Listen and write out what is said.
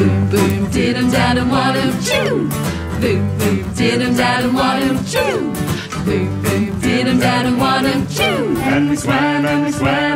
Boom, boom, did him, dad him, choo. Boom, boom, did him, dad him, choo. Boom, boom, did him, dad him, choo. And we swam and we swam